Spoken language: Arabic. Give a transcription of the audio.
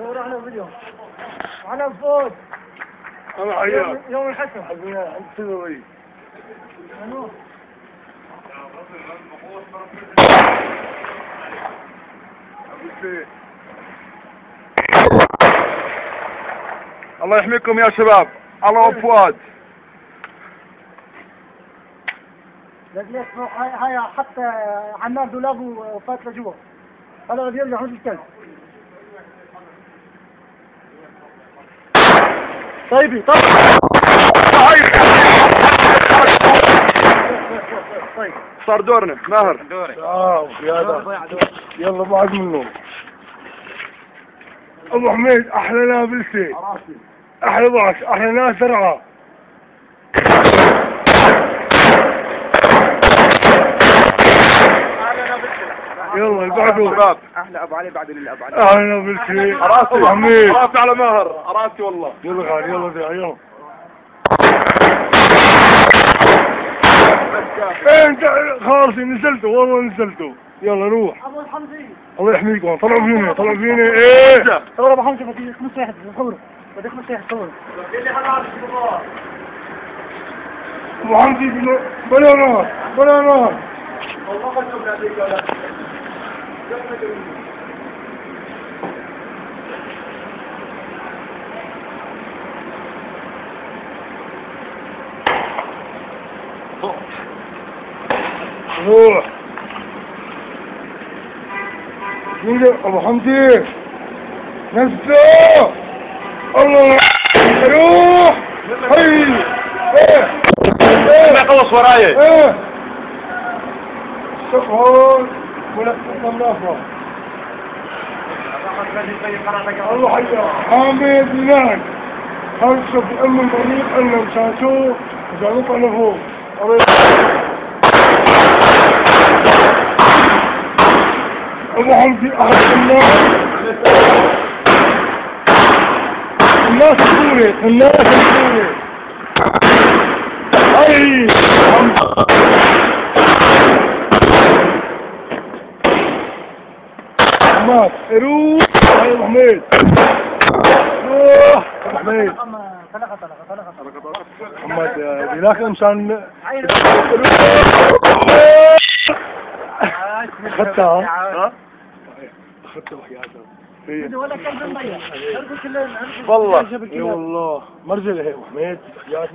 صور على فيديو على الفوز أنا حياك يوم- حبيبي انت سوي منو؟ الله يحميكم يا شباب. الله فؤاد. ليش ليش هاي حتى عمال دولاب وفات لجوا. هذا غادي يرجع مثل الكلب طيبي طيب. طيب. صار دورنا. ماهر. آه يا ده يلا بعد منه أبو حميد أحلى نابلسي أحلى باش أحلى ناس درعه يلا اللي بعده أحلى أبو علي بعد اللي أبو علي. أحلى نابلسي راسي ابو حميد راسي على ماهر. راسي والله. يلا غالي يلا ذا يلا. إيه انت خلاص نزلتوا. والله نزلتوا. يلا روح. أبو الحمزي الله يحميكم. طلعوا فيني طلعوا فيني إيه. صور أبو حمزة بدي خمس واحد صوره بدي خمس واحد صوره أبو حمدي بلا- بلا نار بلا نار. روح ده؟ ابو حمدي نزله الله روح هي إيه إيه ما يخلص وراي إيه هون ولا النافع الله حياك حامد هناك خلصوا في ام المريض عشان نطلع لفوق الله يسلمك. ابو حمدي احد الناس الناس السوري الناس السوري أي روح. ابو حميد روح. يا حميد طلقه محمد مشان والله. والله. مرجله هي ابو حميد حيات